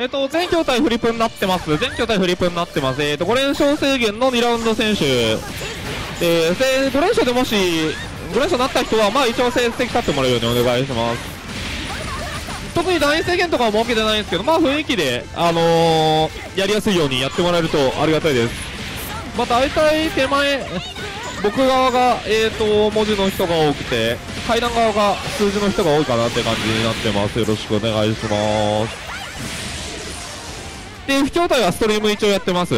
えっ、と、全筐体フリップになってます。全筐体フリップになってます。えっ、と、5連勝制限の2ラウンド選手。で、5連勝でもし、5連勝になった人は、まあ一応成績立ってもらうようにお願いします。特に団員制限とかは設けてないんですけど、まあ雰囲気で、あのーやりやすいようにやってもらえるとありがたいです。まあ大体手前、僕側が、えー、と文字の人が多くて階段側が数字の人が多いかなって感じになってますよろしくお願いしますで不況隊はストリーム一応やってます。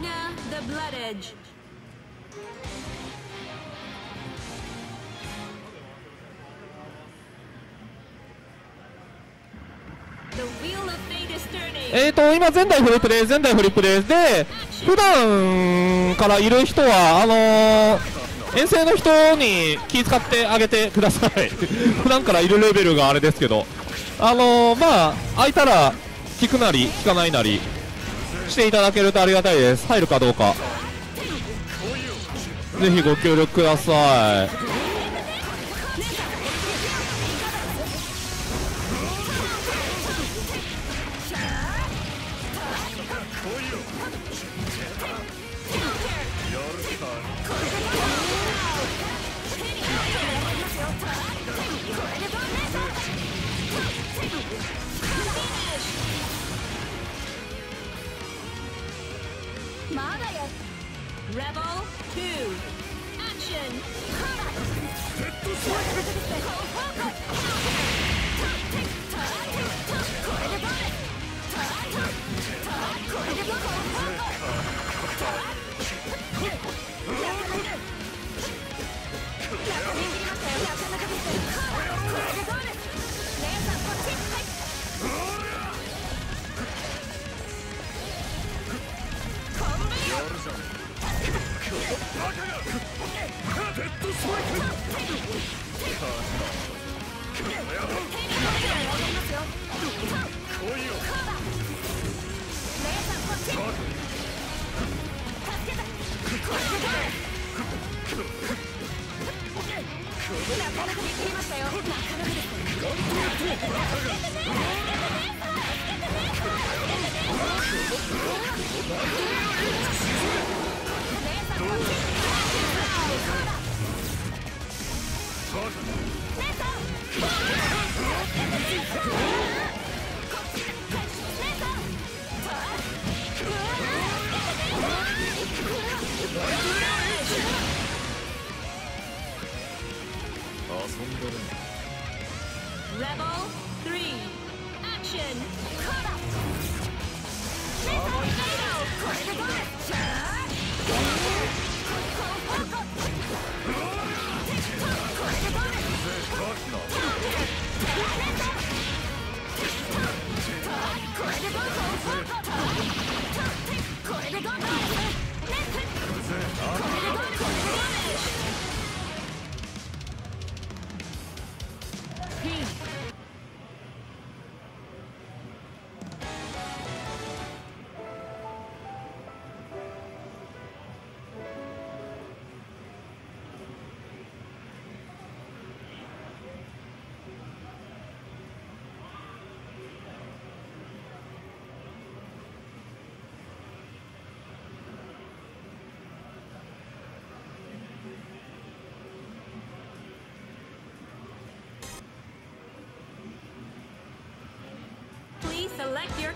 Ragna the Blood Edge. The wheel of fate is turning. えーと今前代フリップです。前代フリップです。で普段からいる人はあのー遠征の人に気遣ってあげてください。普段からいるレベルがあれですけど。あのーまあ空いたら聞くなり聞かないなり。していただけるとありがたいです。入るかどうか。ぜひご協力ください。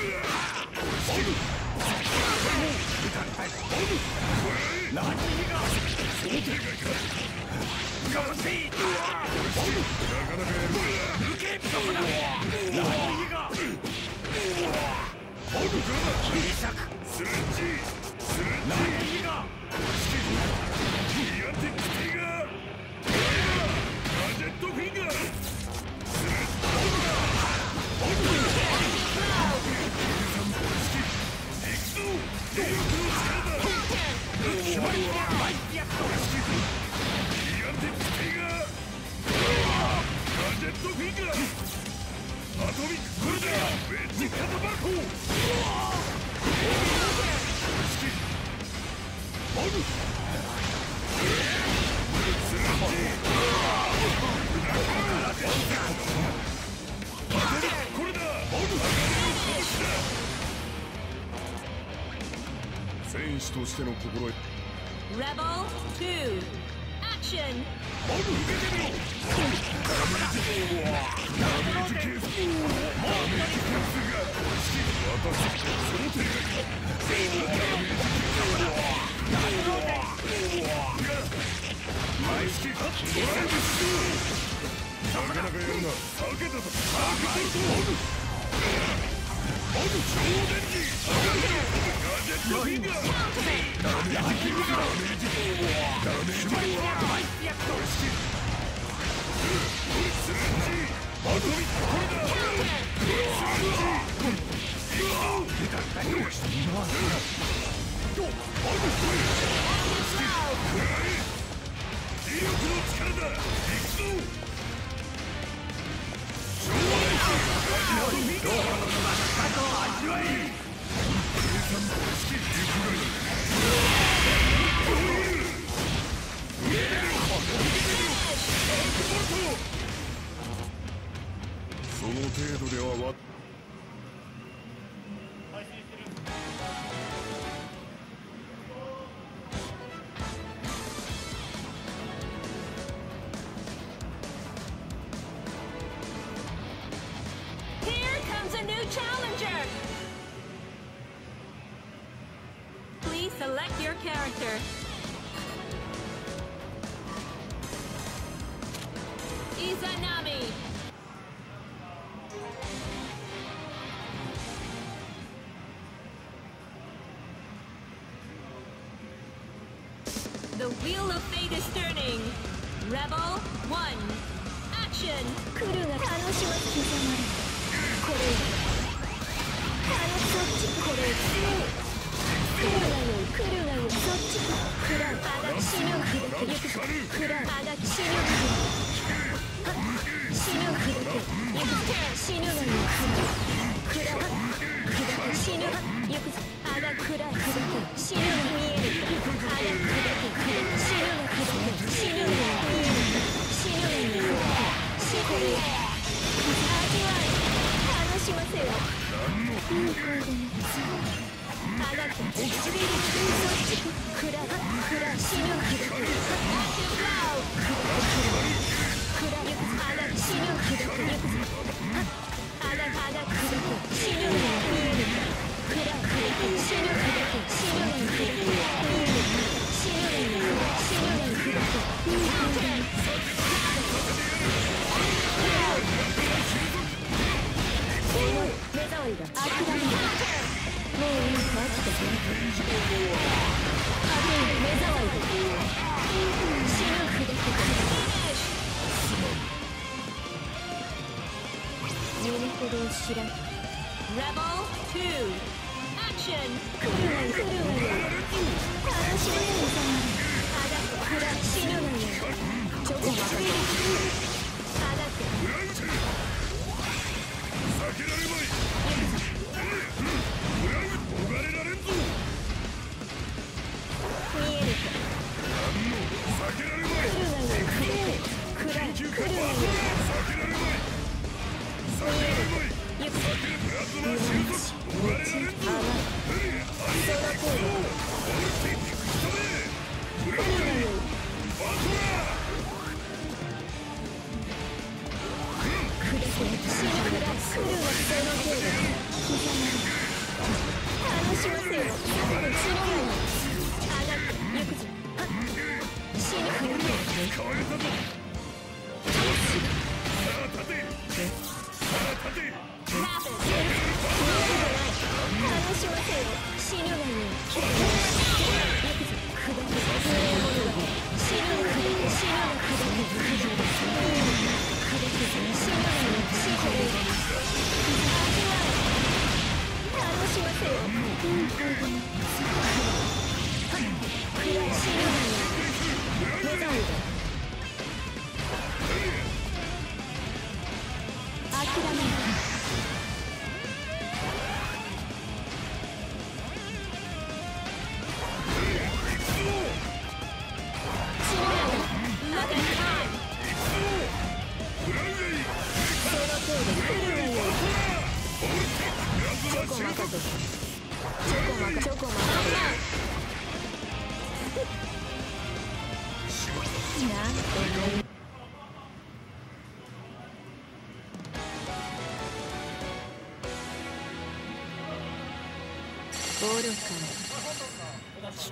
切り裂くスレッジ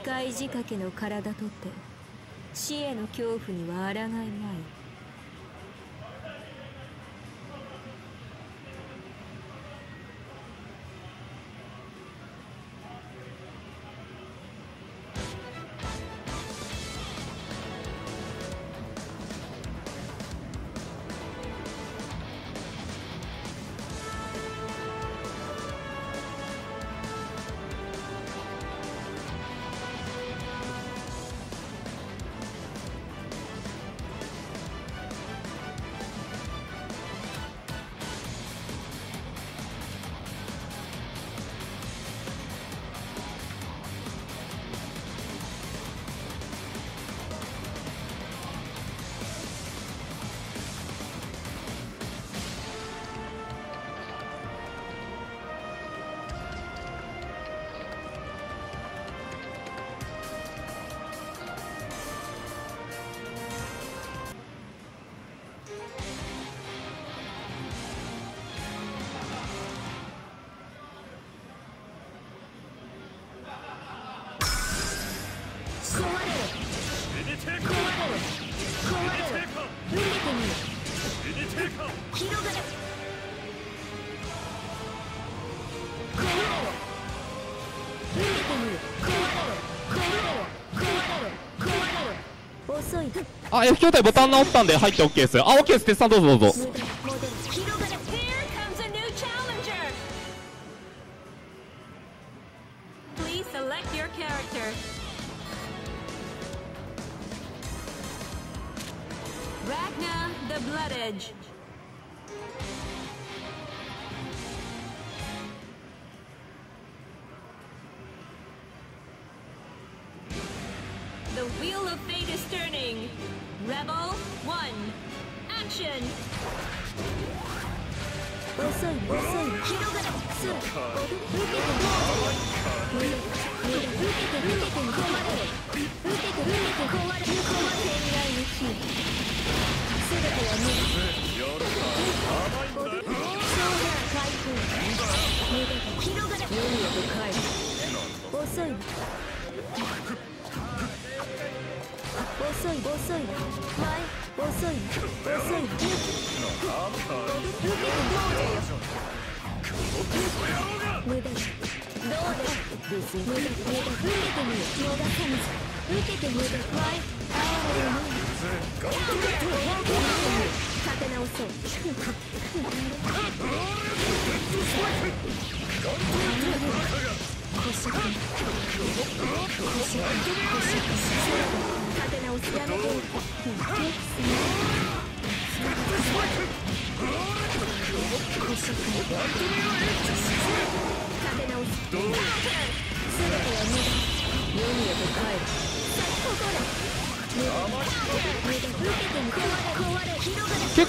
使い仕掛けの体とて死への恐怖には抗えませあ F 筐体ボタン直ったんで入って OK です。あ OK です。鉄さんどうぞどうぞ。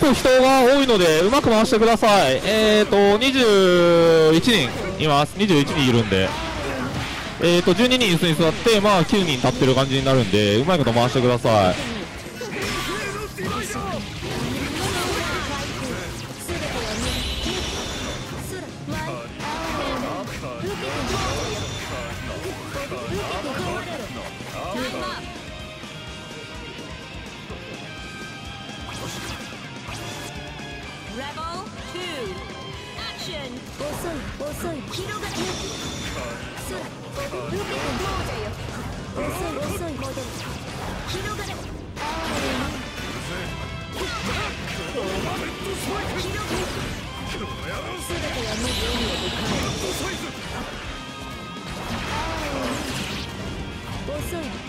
分人が多いのでうまく回してください。えっ、ー、と21人います。21人いるんで。えっ、ー、と12人椅子に座ってまあ9人立ってる感じになるんでうまいこと回してください。色。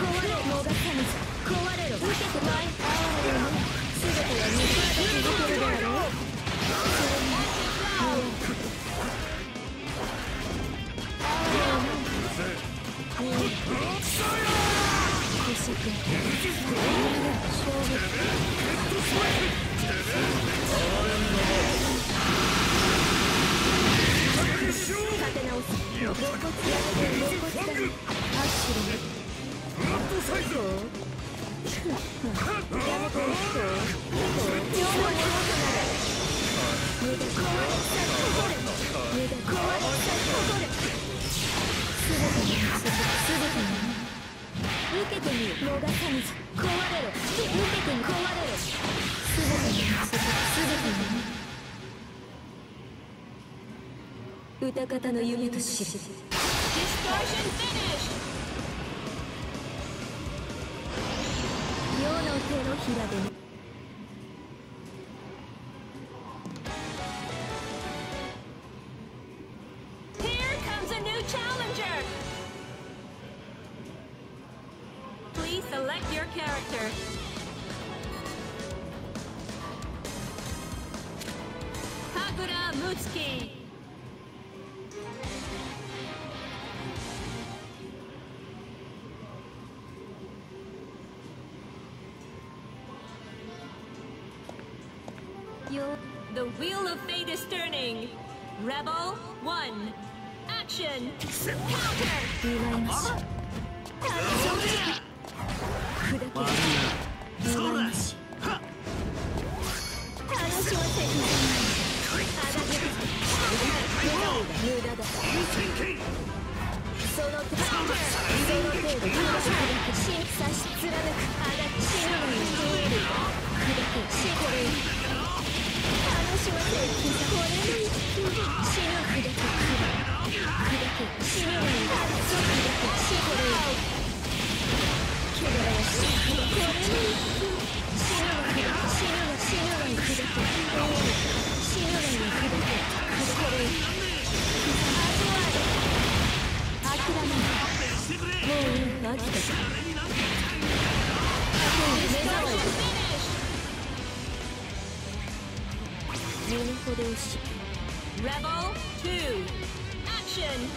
壊れろ逃さぬぞ壊れろ受けてない哀れよすべては方の夢と知る。Rebel 2魂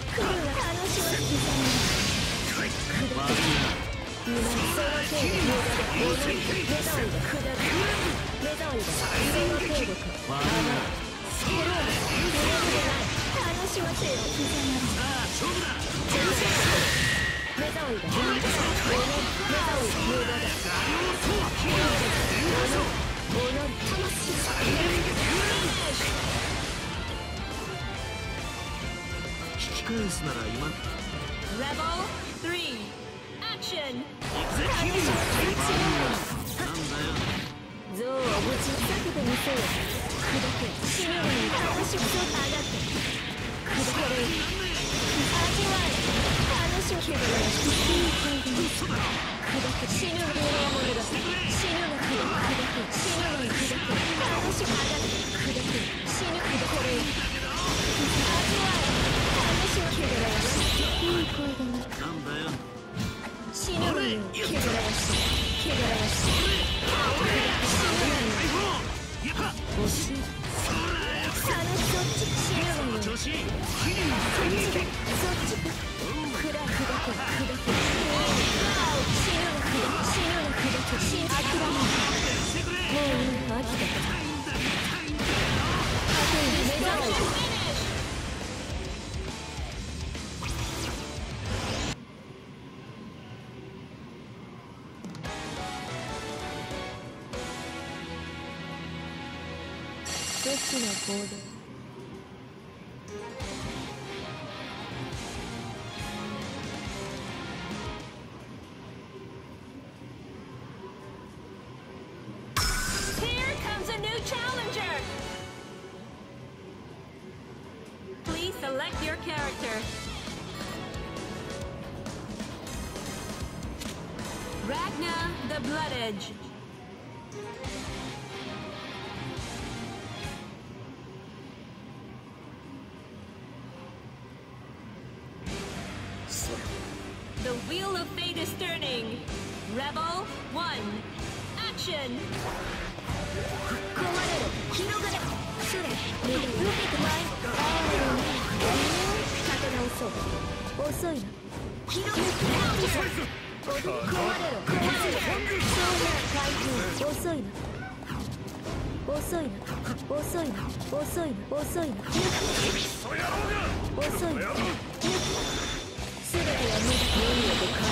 来るわ楽しま刻む砕く今その程度無駄だ目障りだ砕く目障りだその程度か甘いスケローだ揺れるでない楽しませよ刻まるさあ勝負だ目障りだ無駄だ目障りだ無駄だ己魂引き返すなら今 Rebel 3. Action. 行くぜなんだよ象をぶち裂けてみせよ砕け死ぬのに楽しく上がって砕ける味わえ楽しくけどいい感じに砕け死ぬのに物だ死ぬの砕け死ぬのに砕け楽しく上がって諦めもういい飽きたあと目障遅いな広げて壊れろ壊れろそうな遅いな遅いな遅いな遅いな遅いな遅いなすべては無駄無理へと帰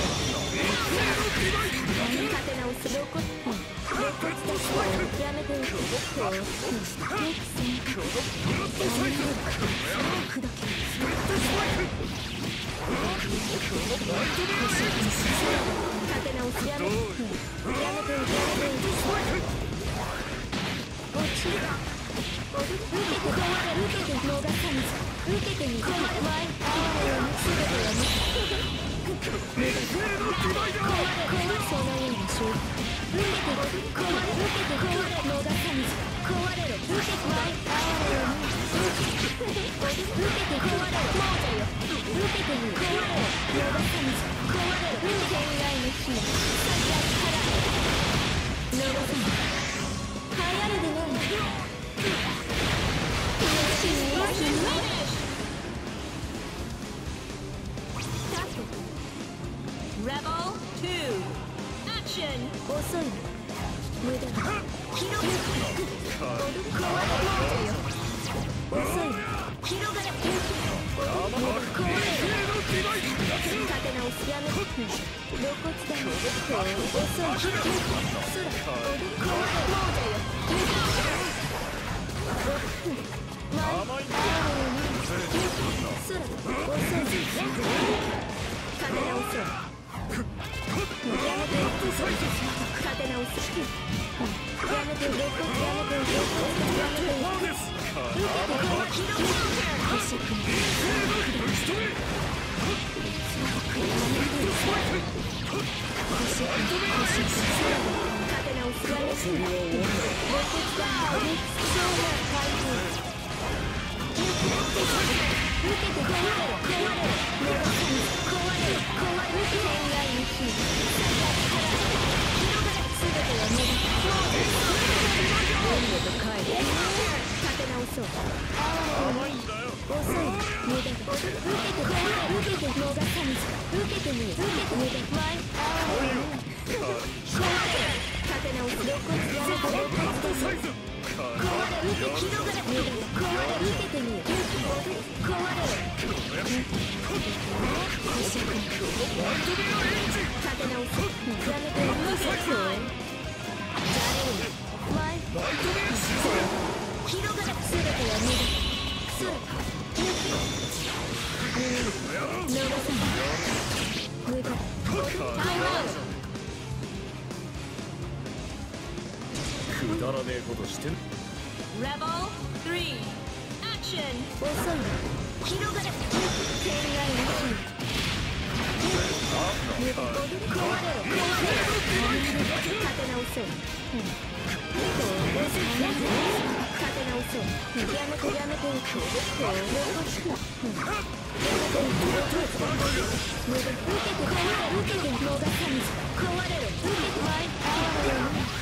る立て直す残った露骨だ。してやめてやめておけやめておけ落ちる受けて壊れ受けて逃さぬ受けてみ壊れ前ああように全ては無駄壊れ Rebel 2. Action! 遅い無駄だ広がれ壊れろよ遅い広がれ壊れろ立て直すやめ露骨だな遅い空壊れろだよ前ああ空遅い立て直そうやめて立て直すやめて露骨やめて露骨やめて受けて星君星君星君と帰る立て直そう甘い。んだよ遅い無駄だ受けても受けてもがさみ受けても受けて無駄前来いよ正立て直す肋骨やられ肋骨サイズこま受け広がれ無駄だこま受けてみよこまで磁石ワイドビアエンジン立て直ことしてん Rebel 3 Action. 遅いな広がれ天外な火壊れろ壊れろ立て直そう立て直そうやめてやめてこう残しくやめて受けて壊れ受けて逃さぬ壊れろ受けて前あわよ立て直そう無理受けて壊れ広げろ受けて壊れ立て直そう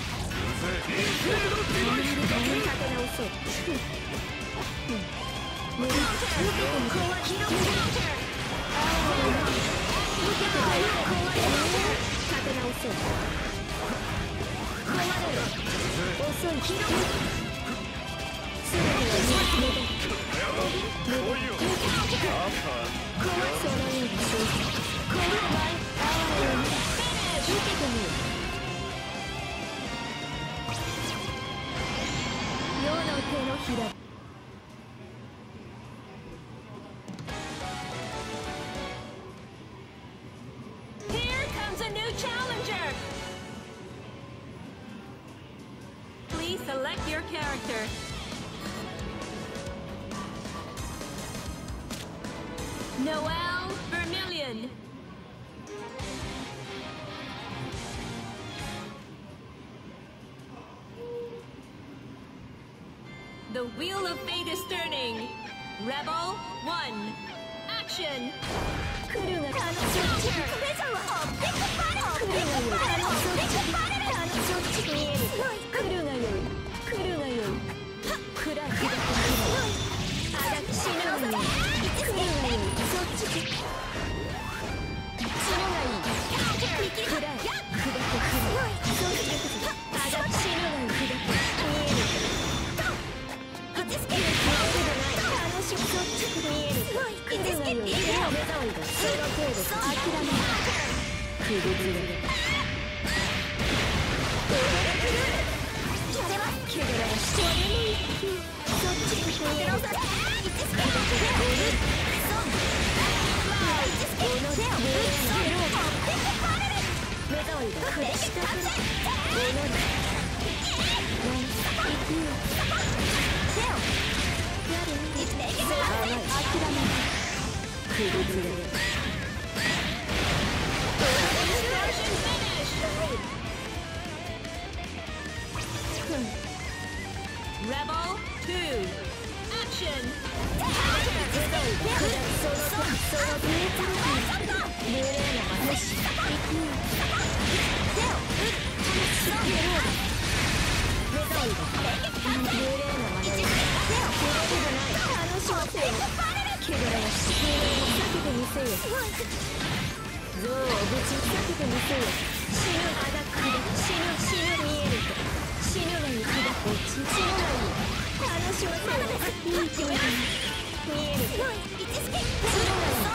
受けてみる手のひら。Rebel 1. Action! くるずれ Explosion finish! Rebel 2. Action! 象をぶち避けてみせよ死ぬあだくだ死ぬ死ぬ見える死ぬがいいくだこっち死ぬがいい楽しませよいい気分見える死ぬがいい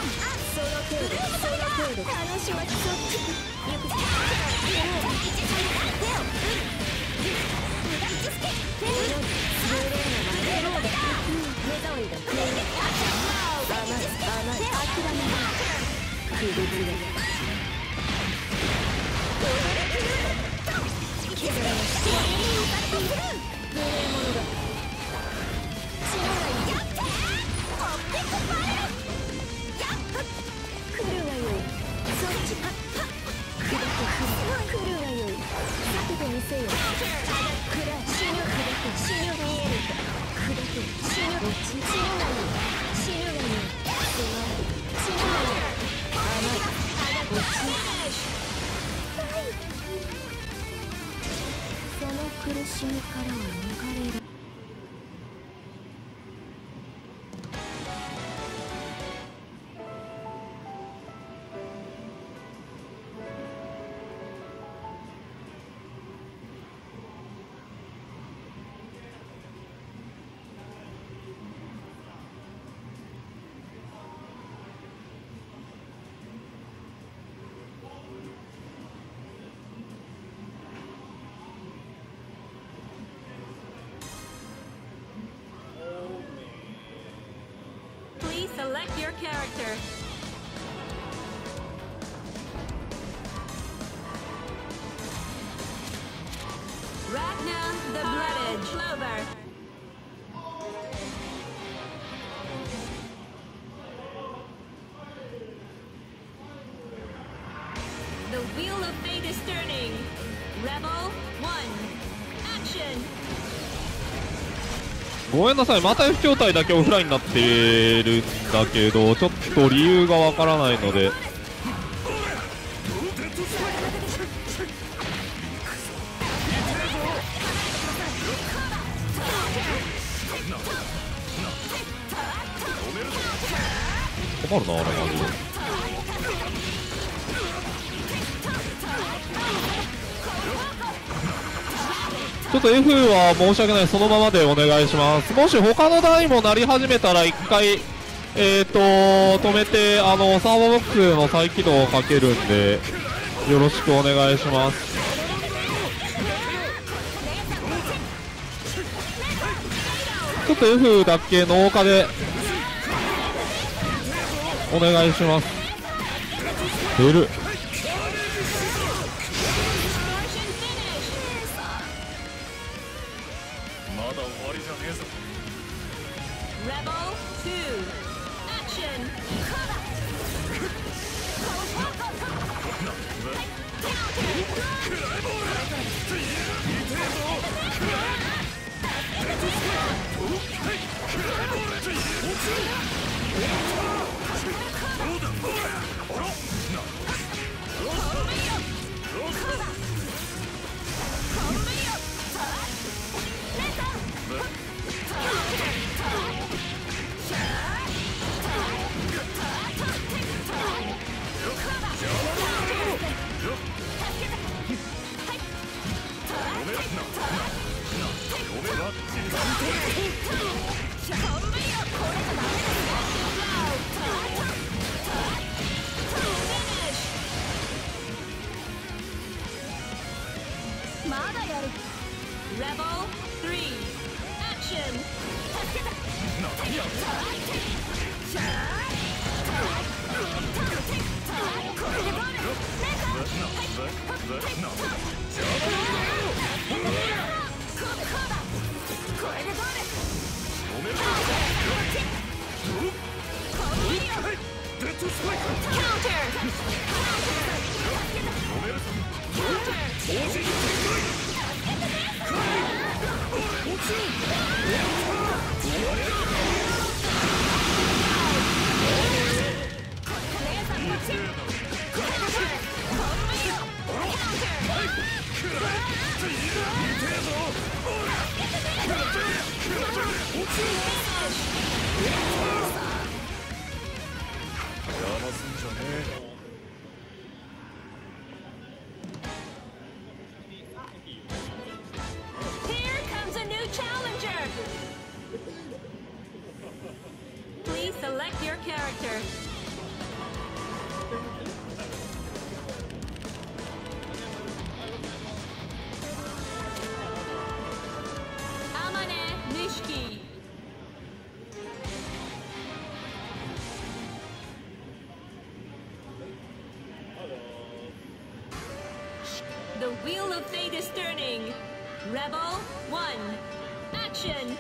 その程度その程度楽しませそっちよく目障りだ甘い甘い諦めないくるずれ削られしてるがよいそっち砕け来る来るがよい避けてみせよあだく ら your character. ごめんなさい。また F 筐体だけオフラインになってるんだけどちょっと理由がわからないので。困るなあれマジでちょっと F は申し訳ない。そのままでお願いします。もし他の台も鳴り始めたら一回えーと止めてあのサーバーボックスの再起動をかけるんでよろしくお願いします。ちょっと F だけ農家でお願いします。出る。Level one. Action.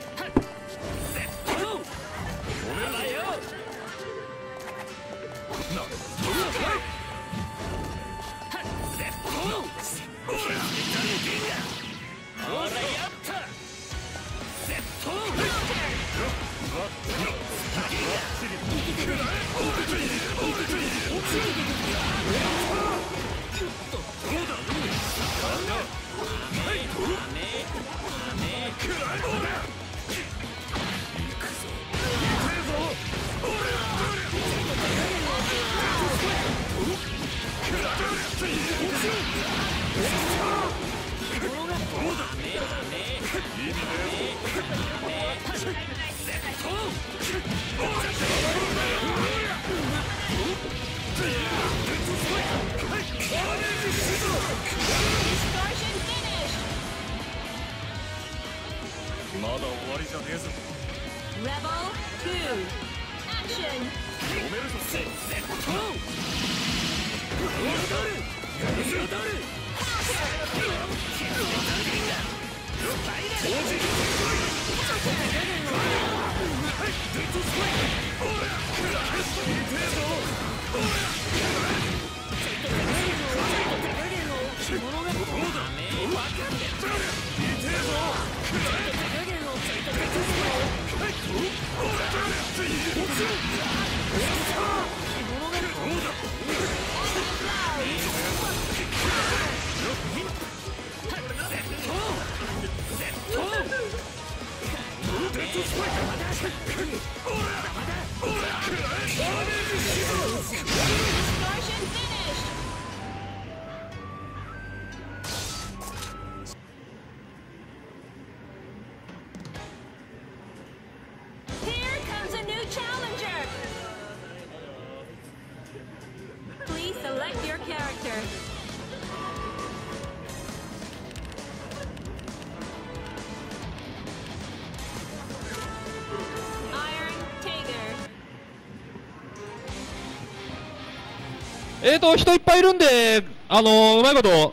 えーと、人いっぱいいるんで、あのうまいこと、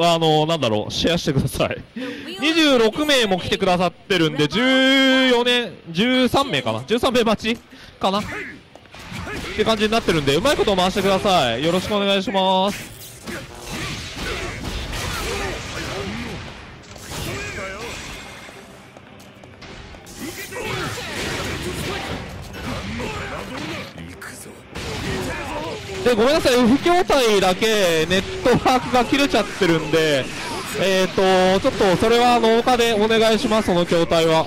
あのなんだろう、シェアしてください。26名も来てくださってるんで、14年、13名かな ?13 名待ちかな？って感じになってるんで、うまいこと回してください。よろしくお願いします。で、ごめんなさい、不況体だけネットワークが切れちゃってるんで、えーと、ちょっとそれは農家でお願いします、その筐体は。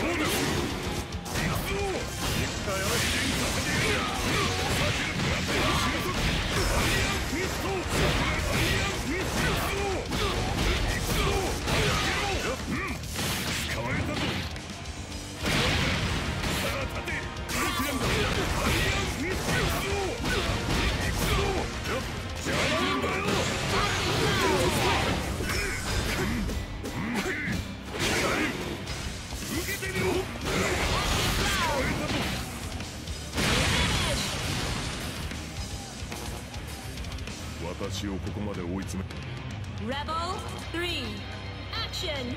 Wonderful! 私をここまで追い詰め Rebel 3. Action!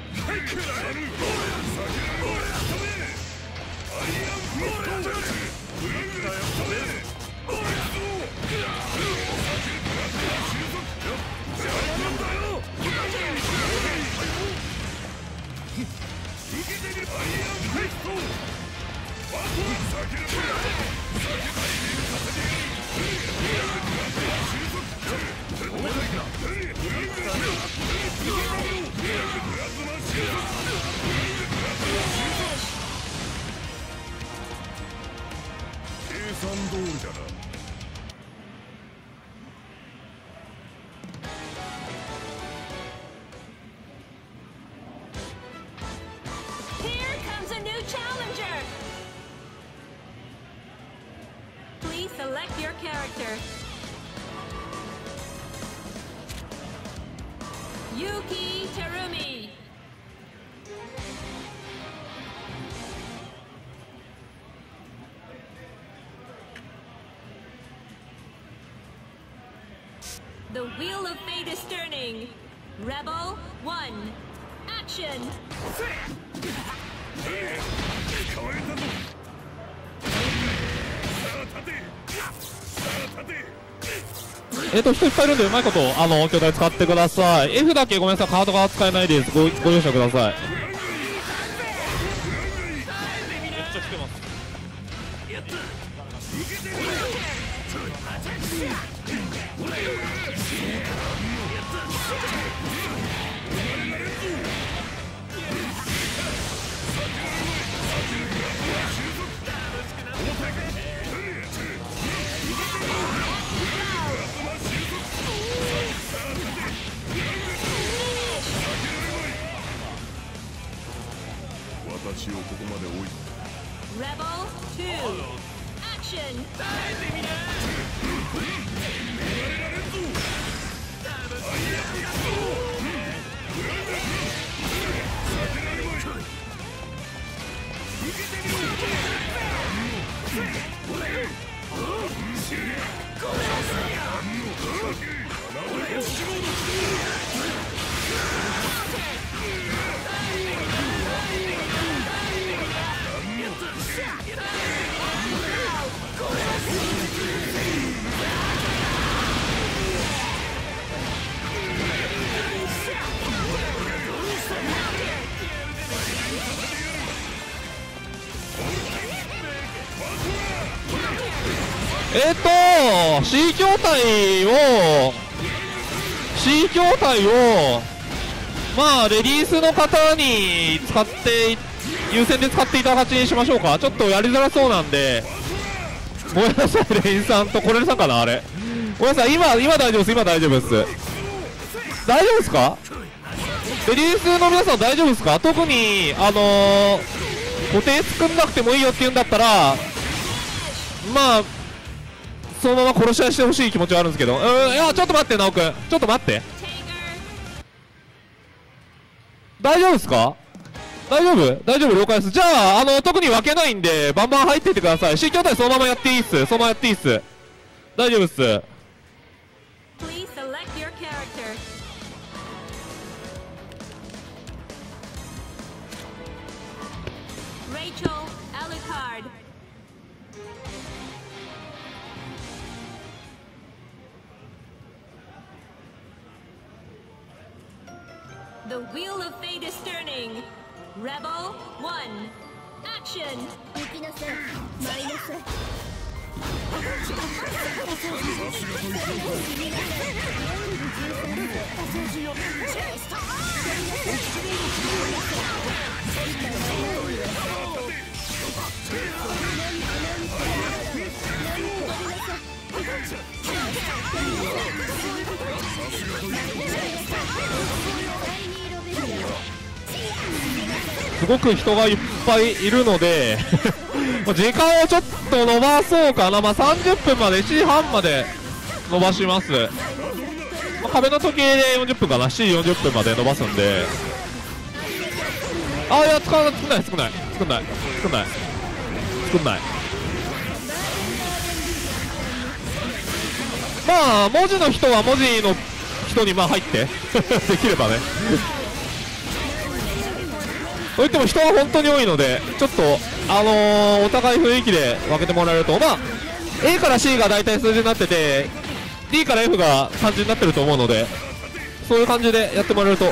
計算通りだな。Turning. Rebel 1. Action! えっと人いっぱいいるんでうまいことあの巨大使ってください F だけごめんなさいカードが扱えないですごご容赦ください C 筐体を C 筐体をまあレディースの方に使って優先で使っていただく形にしましょうか。ちょっとやりづらそうなんで。ごめんなさいレインさんとコレルさんかなあれ。ごめんなさい今今大丈夫です今大丈夫です。大丈夫ですか？レディースの皆さん大丈夫ですか？特にあのー固定作んなくてもいいよって言うんだったらまあそのまま殺し合いしてほしい気持ちはあるんですけど。うんいやちょっと待って直くんちょっと待って。大丈夫ですか？大丈夫？大丈夫？了解です。じゃああの特に分けないんでバンバン入っていってください。新筐体そのままやっていいっす。そのままやっていいっす。大丈夫っす。The wheel of fate is turning. Rebel 1. Action! すごく人がいっぱいいるので 時間をちょっと伸ばそうかな、まあ、30分まで1時半まで伸ばします、まあ壁の時計で40分かな。7時40分まで伸ばすんで。あいや使わない。作んない作んない。作んない。作んない。作んない。まあ文字の人は文字の人にまあ入って。できればね。といっても人は本当に多いのでちょっとあのーお互い雰囲気で分けてもらえるとまあ A から C が大体数字になってて D から F が漢字になってると思うのでそういう感じでやってもらえると。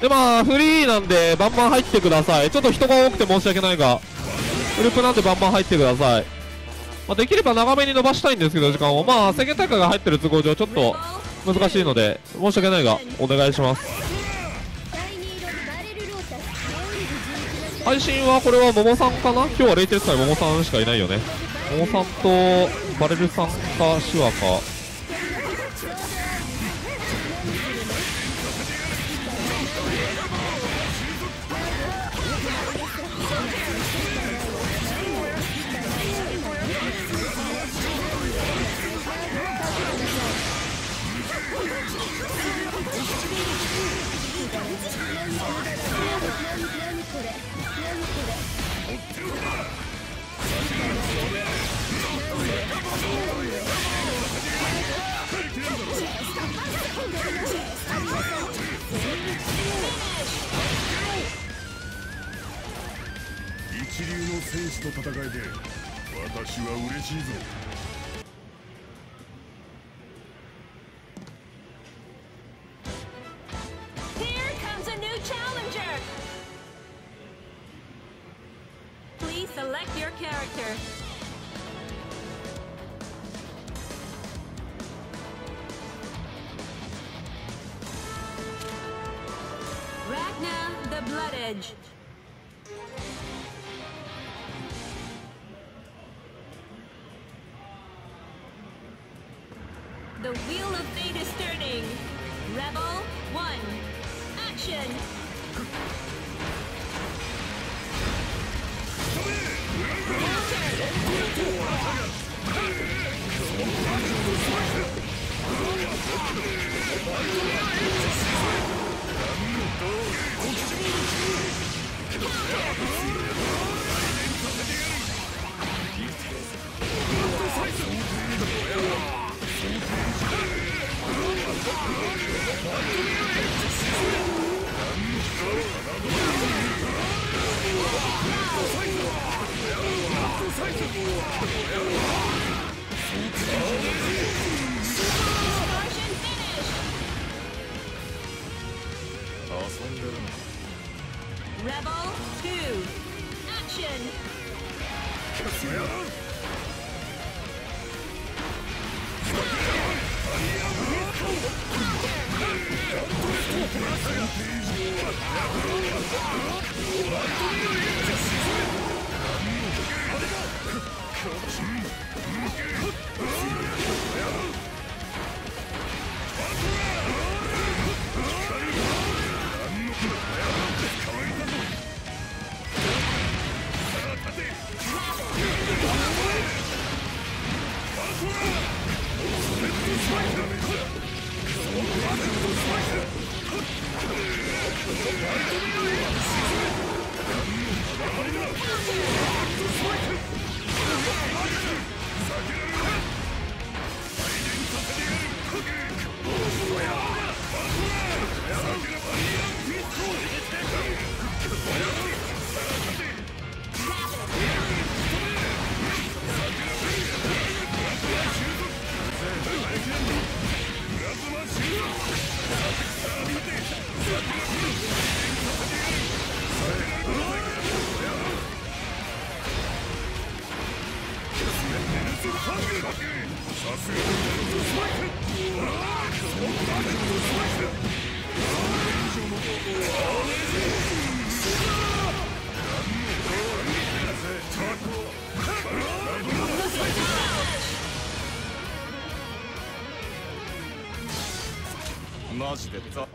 でまあフリーなんでバンバン入ってください。ちょっと人が多くて申し訳ないがグループなんでバンバン入ってください、まあ、できれば長めに伸ばしたいんですけど時間を。まあ世間大会が入ってる都合上ちょっと難しいので申し訳ないがお願いします。配信はこれは桃さんかな？今日はレイテルスイ桃さんしかいないよね。桃さんとバレルさんか手話か。戦士と戦えて私は嬉しいぞ。マジで。ザ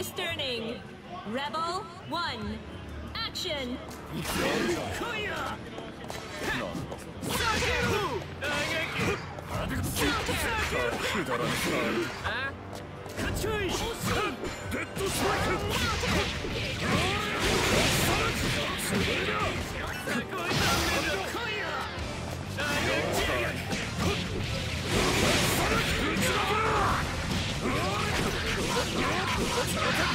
discerning. Rebel 1, action! Yeah!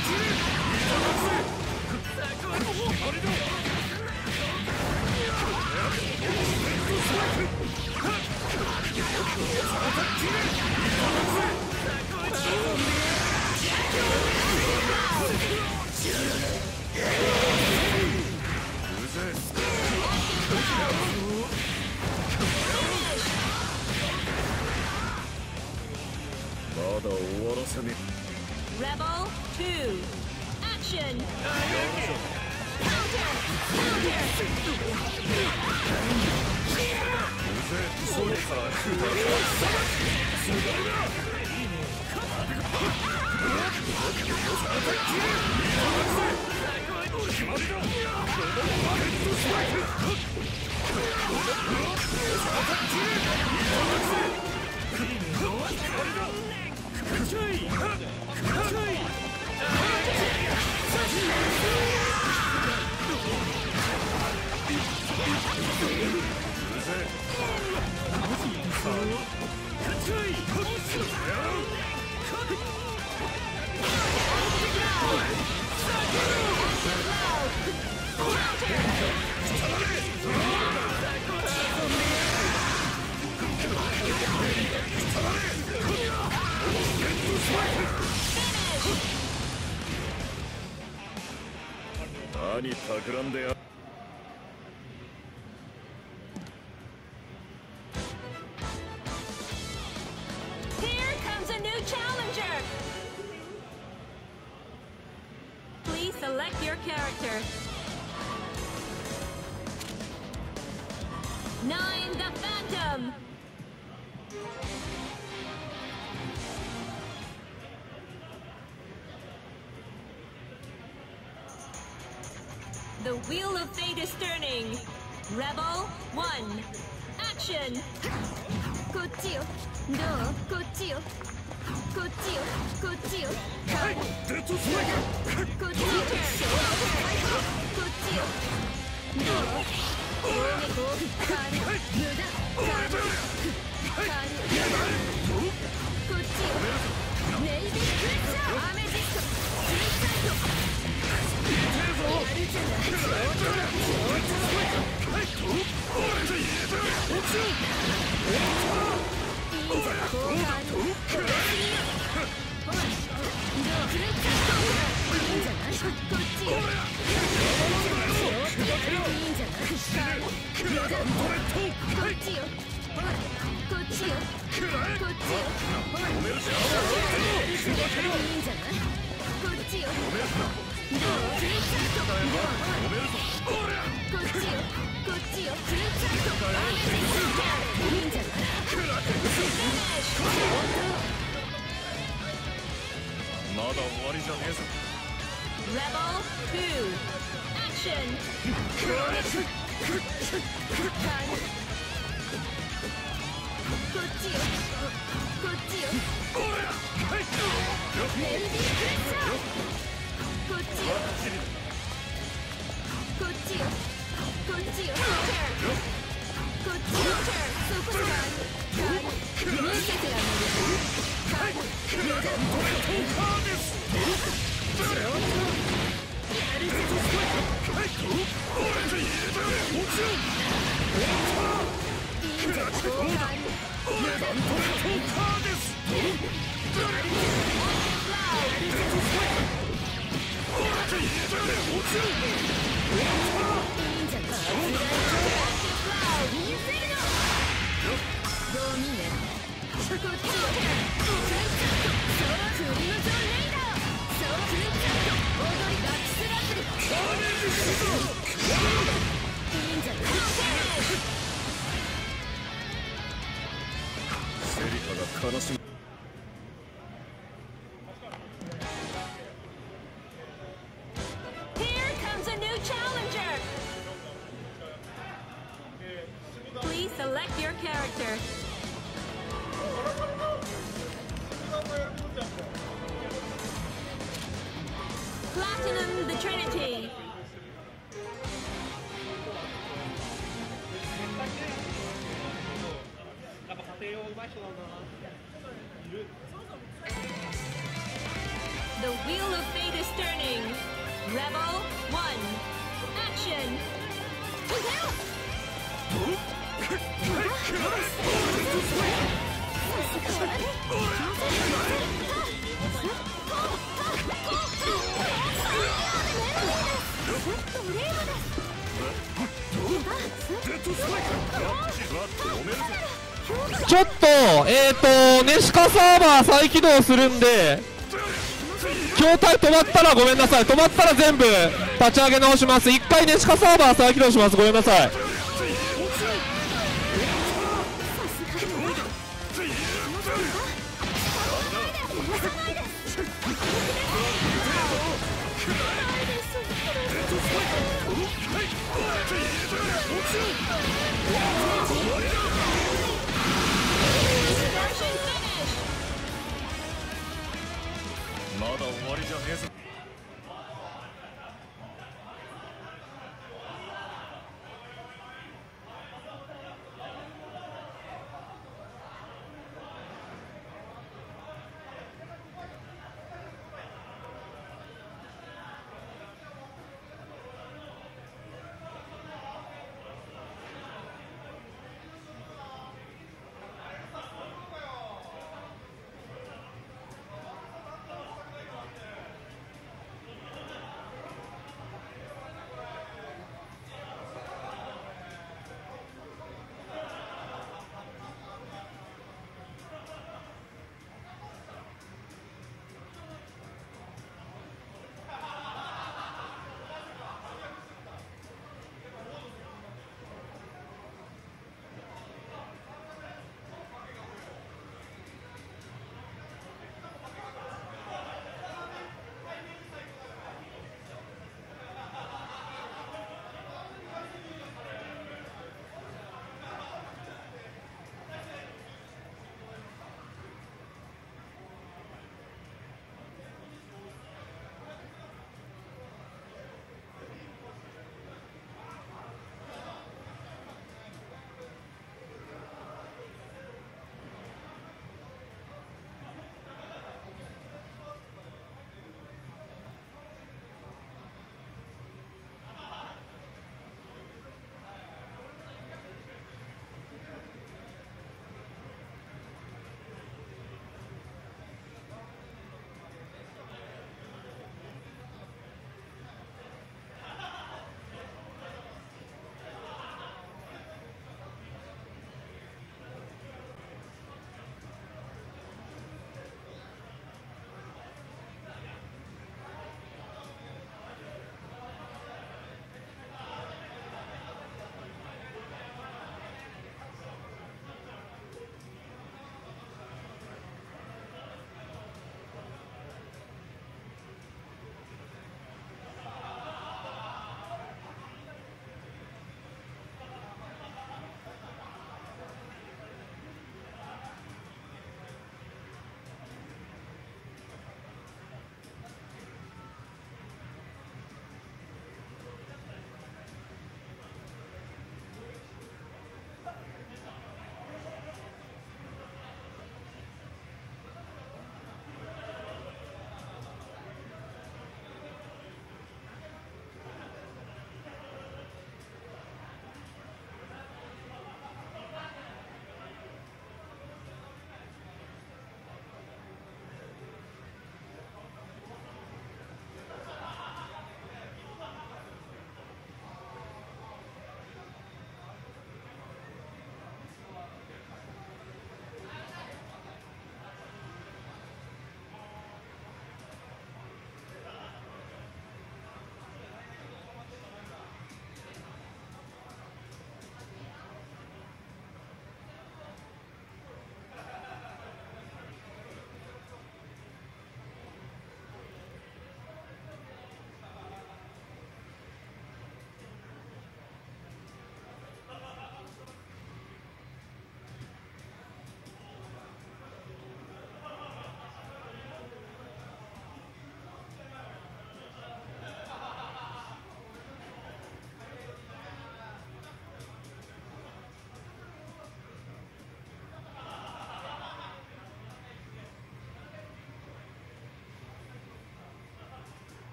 character. Nine the Phantom! The wheel of fate is turning. Rebel 1. Action! こっちよどうこっちよ こっちよこっちよ。ちよ。レッシャーとどうこっちよ。こっちよ。クレッシャーといいんじゃないまだ終わりじゃねえぞ Rebel 2. Action! こっちよ。こっちよ。メルディークレッシャーこっちよこっちよこっちよこっちよそこそこ見せてあげる悲しむ。Character. Platinum the Trinity. やっぱ家庭用うまい人なんだな The wheel of fate is turning. Rebel 1. Action! ちょっとえっ、ー、とネシカサーバー再起動するんで筐体止まったらごめんなさい。止まったら全部立ち上げ直します。一回ネシカサーバー再起動します。ごめんなさい。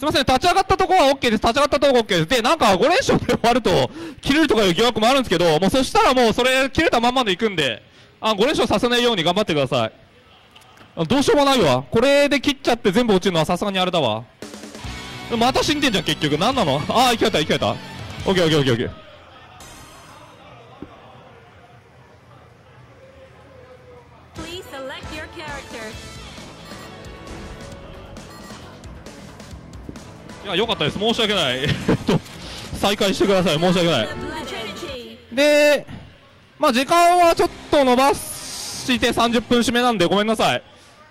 すいません、立ち上がったところは OK です。立ち上がったところは OK です。で、なんか5連勝で終わると、切れるとかいう疑惑もあるんですけど、もうそしたらもうそれ切れたまんまでいくんで、あ、5連勝させないように頑張ってください。どうしようもないわ。これで切っちゃって全部落ちるのはさすがにあれだわ。また死んでんじゃん、結局。なんなの？ああ、生き返った、生き返った。オッケーオッケーオッケーオッケーいや、よかったです。申し訳ない。えっと、再開してください。申し訳ない。で、まあ時間はちょっと伸ばして30分締めなんでごめんなさい。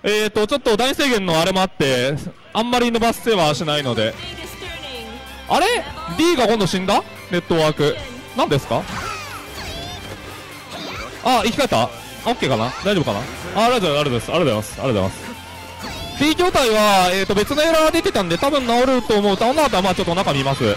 えっと、ちょっと大制限のあれもあって、あんまり伸ばせはしないので。あれ ?D が今度死んだ？ネットワーク。何ですか？あ、生き返った？あオッケーかな？大丈夫かな？あありがとうございます。ありがとうございます。ありがとうございます。D 筐体は、えっ、と、別のエラーが出てたんで、多分治ると思う。あの後はまあちょっと中見ます。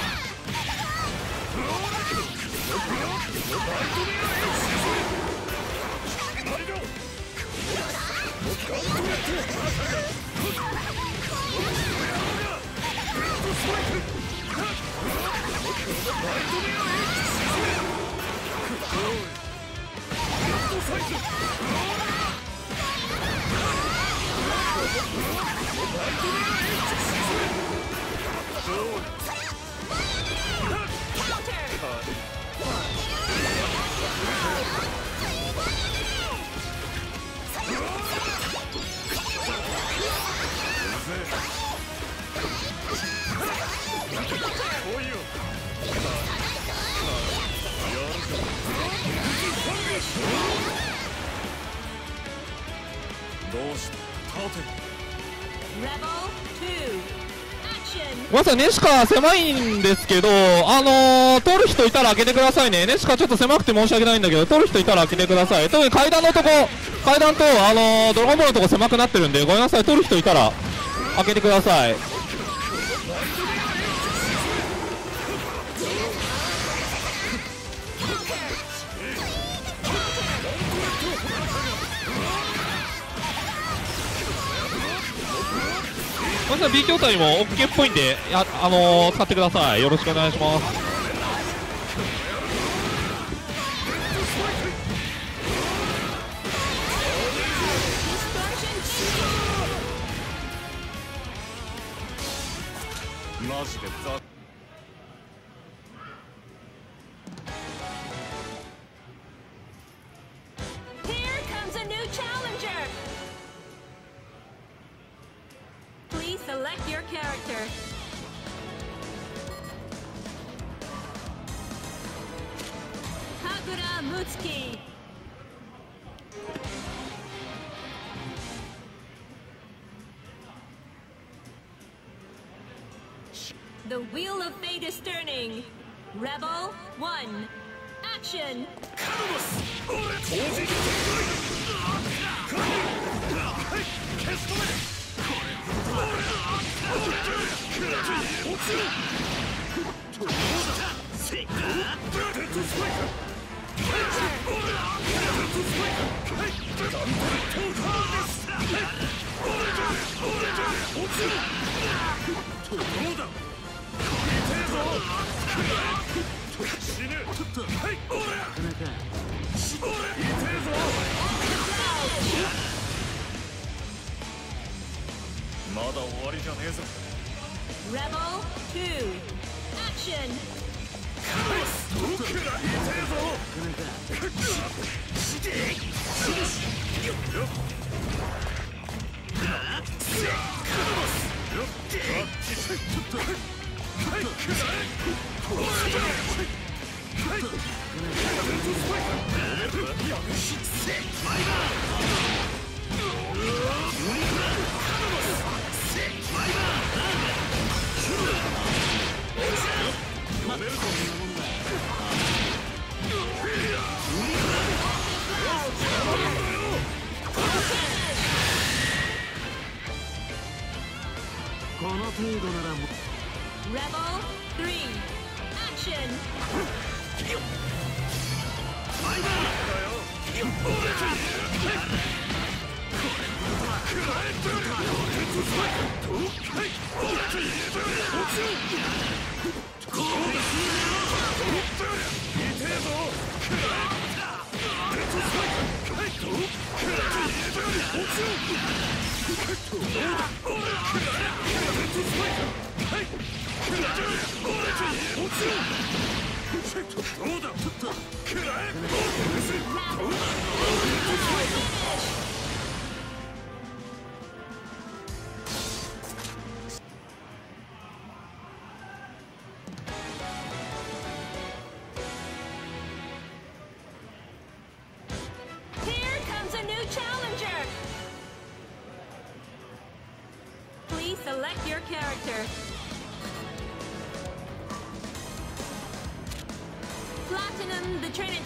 ません、ネシカ狭いんですけど、あのー、通る人いたら開けてくださいね。ネシカちょっと狭くて申し訳ないんだけど、取る人いたら開けてください。特に階段のとこ、階段と、あのー、ドラゴンボールのとこ狭くなってるんで、ごめんなさい、取る人いたら開けてください。ごめんなさい、B 筐体も OK っぽいんで、やあのー、使ってください。よろしくお願いします。マジでザ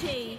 tea.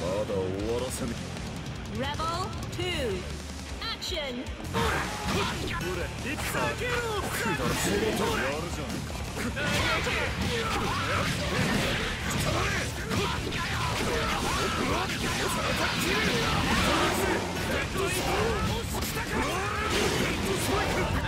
まだ終わらせ。だらせる。Strike him!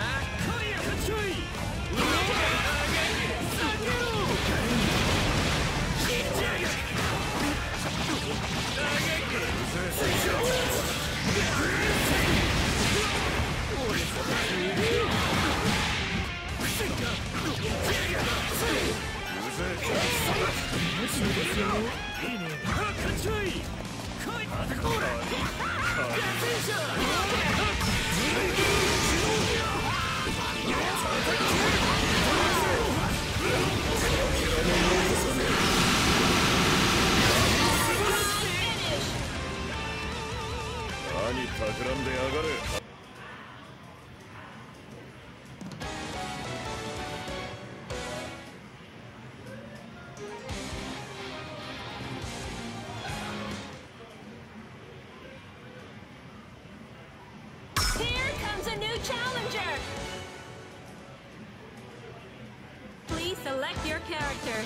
character.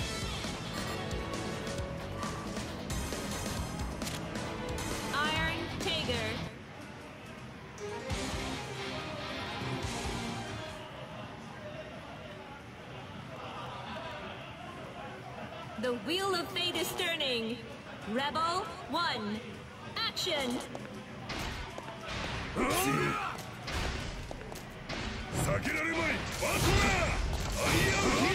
Iron Tiger. The Wheel of Fate is turning. Rebel 1. Action! Sakirarumai, Bakura! I am!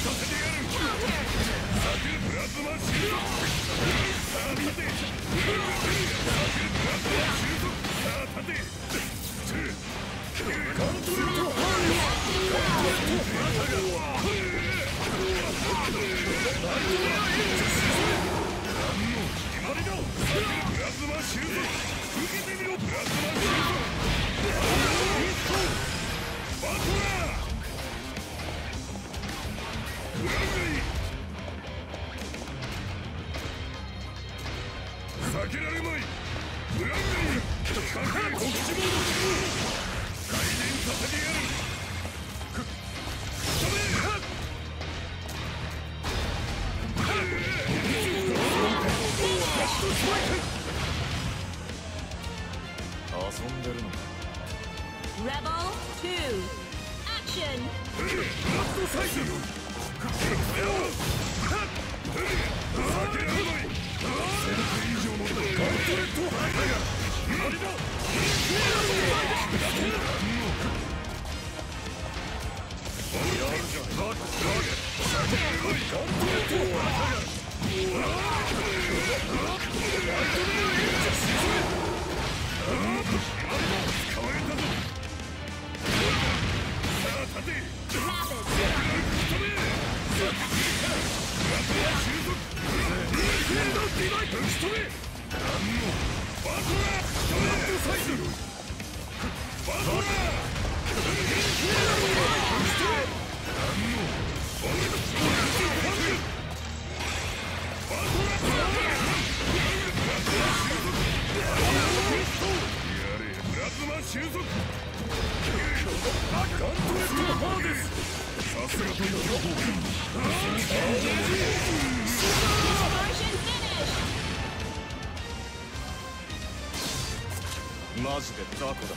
させてやるラズマシュ収束ガントレットのーさすがといったがマジでタコだ。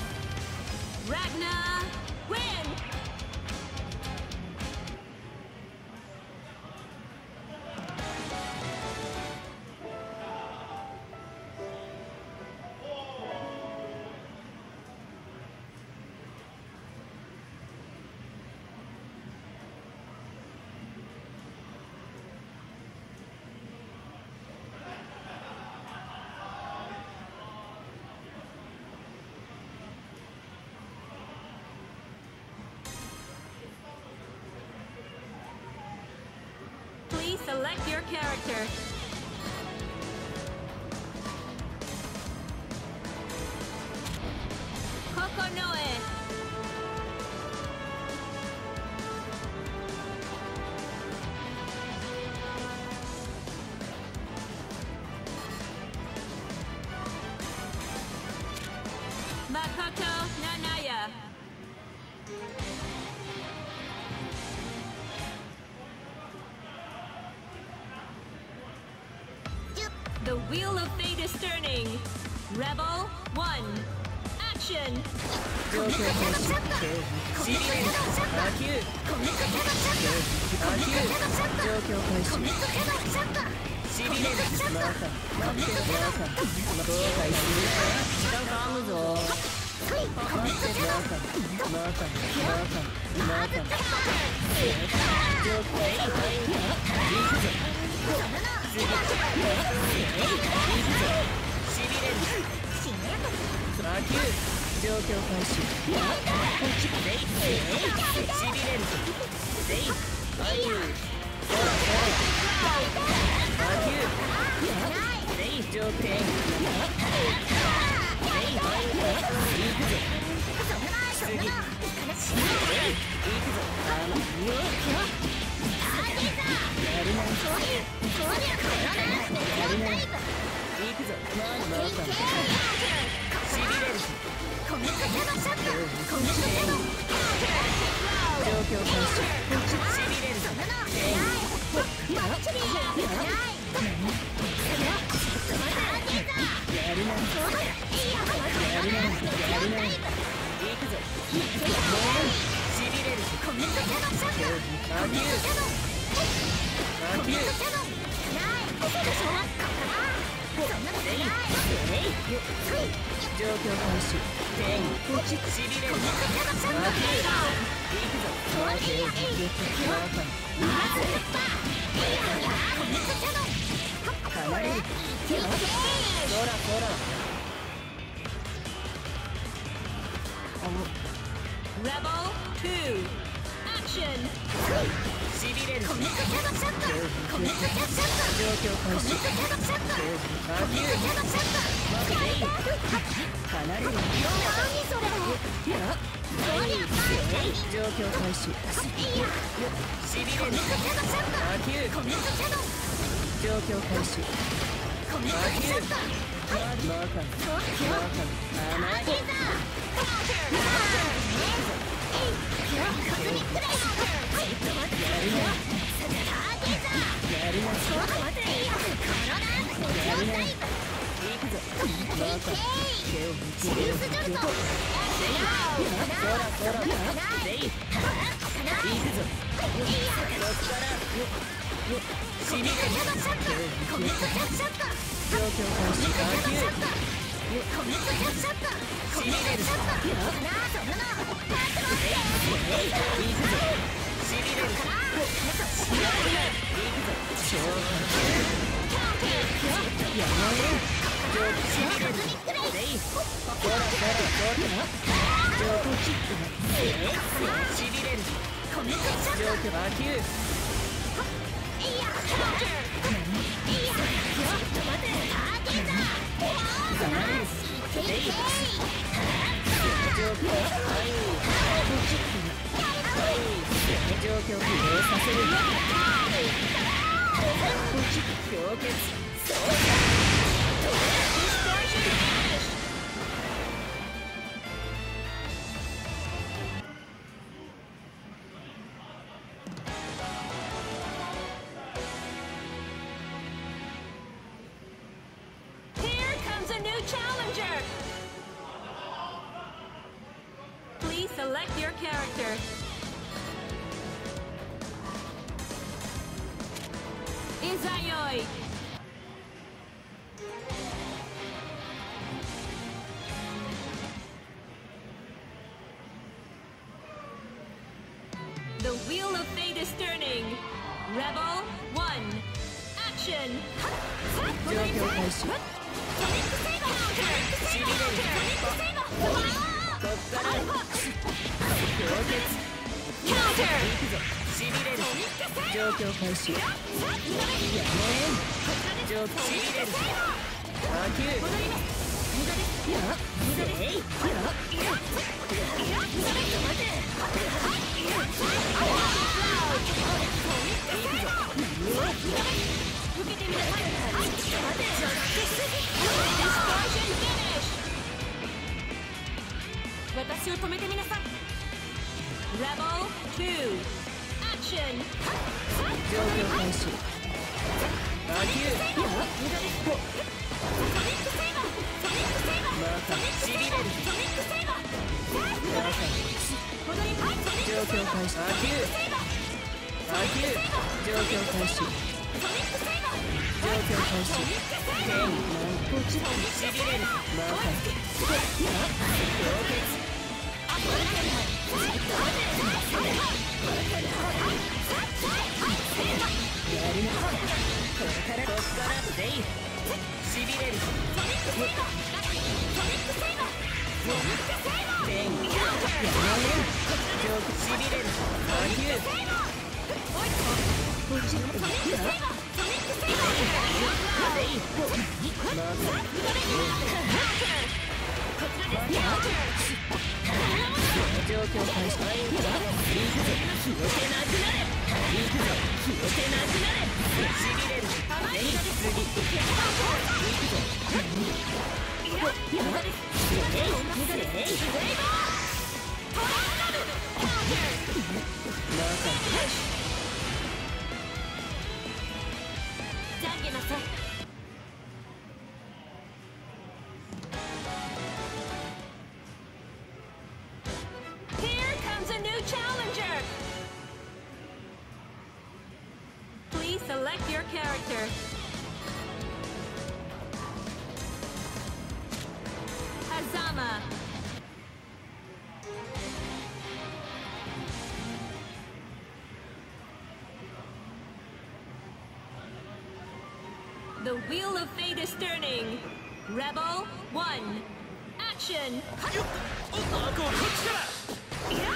状況開始テンしびれるアキュー行くぞ待てよまさ離れるそらそら Level 2 Action! れる状況開始。アキューレイ離れる状況開始しびれるアキュー状況開始アキューマーカンマーカン甘いやるなやるなやるな行くぞマーカン手を見つけよそらそらレイ行くぞそっからしびれる手を見つけ状況開始打球しびれるレイ行くぞしびれる行くぞ超やめろしびれるレイそらそらそら状況キックしびれる状況打球離れるレイ状況はい状況を移動させる氷結 Here 私を止めてみなさい Level 2 Action! 状況監視アキュー緑ポソニックセイバーソニックセイバーまたシビれるソニックセイバーまさに状況開始アキューアキュー状況開始状況開始天にこっちシビれるまさに氷結こちらですよ状況開始だ行くぞ消えてなくなれ。行くぞ消えてなくなれしびれる連打です次行くぞやばいやばいえいえいえいトランダルまさかじゃんけなさい Select your character. Hazama. The Wheel of Fate is turning. Rebel 1. Action! Yeah.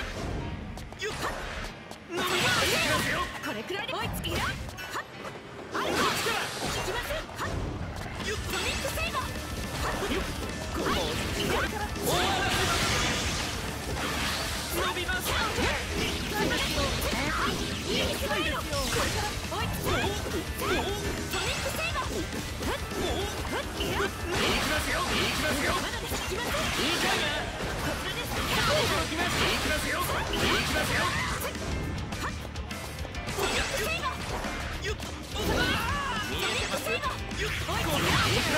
これくらいで追いつきや Oh!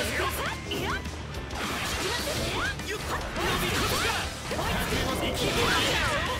きます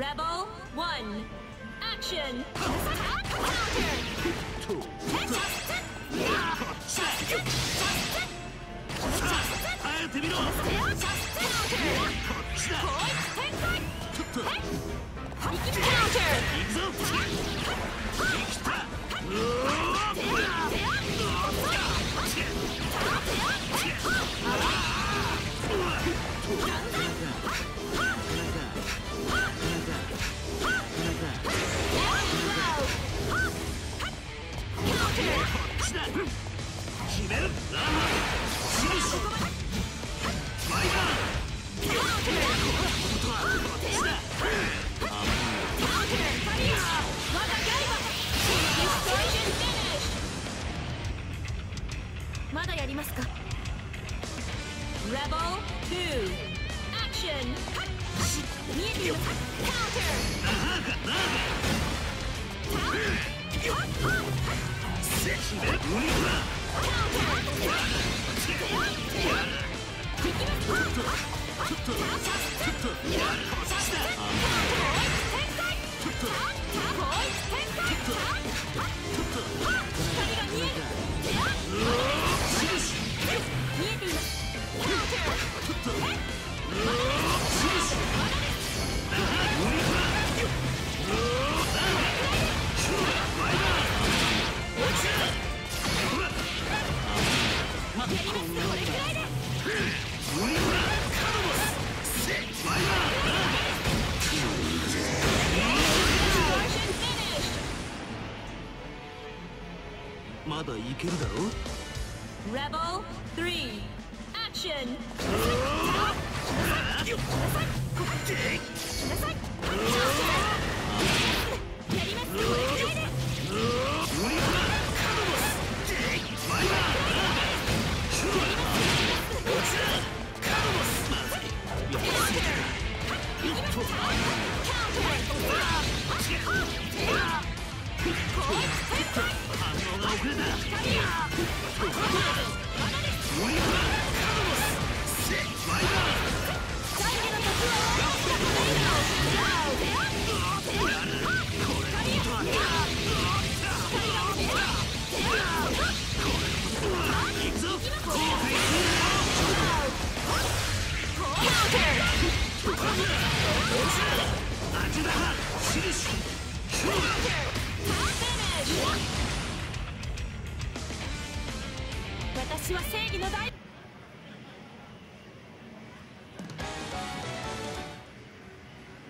Rebel 1. Action! Counter! めるラーフィニッシュファイヤーことはこっちだ Finish! まだやりますか Rebel 2. Action! 見えていますカウンター見 えていますまだいけるだろ？うレボー3アクション反応が遅れたこ私は正義の代